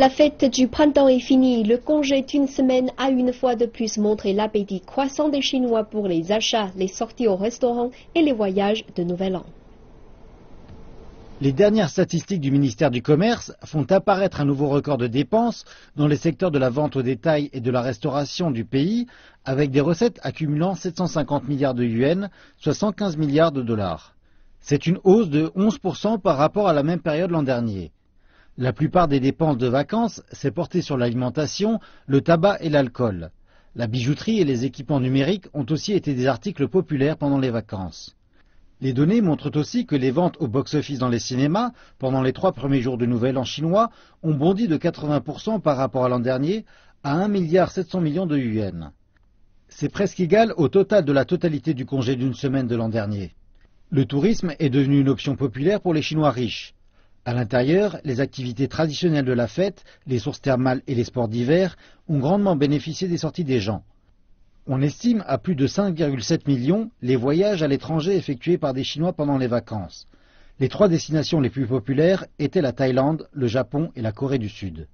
La fête du printemps est finie. Le congé d'une semaine a une fois de plus montré l'appétit croissant des Chinois pour les achats, les sorties au restaurant et les voyages de Nouvel An. Les dernières statistiques du ministère du Commerce font apparaître un nouveau record de dépenses dans les secteurs de la vente au détail et de la restauration du pays, avec des recettes accumulant 750 milliards de yuan, soit 115 milliards de dollars. C'est une hausse de 11% par rapport à la même période l'an dernier. La plupart des dépenses de vacances s'est portée sur l'alimentation, le tabac et l'alcool. La bijouterie et les équipements numériques ont aussi été des articles populaires pendant les vacances. Les données montrent aussi que les ventes au box-office dans les cinémas, pendant les trois premiers jours de Nouvel en chinois, ont bondi de 80% par rapport à l'an dernier, à 1,7 milliard de yuan. C'est presque égal au total de la totalité du congé d'une semaine de l'an dernier. Le tourisme est devenu une option populaire pour les Chinois riches. À l'intérieur, les activités traditionnelles de la fête, les sources thermales et les sports d'hiver ont grandement bénéficié des sorties des gens. On estime à plus de 5,7 millions les voyages à l'étranger effectués par des Chinois pendant les vacances. Les trois destinations les plus populaires étaient la Thaïlande, le Japon et la Corée du Sud.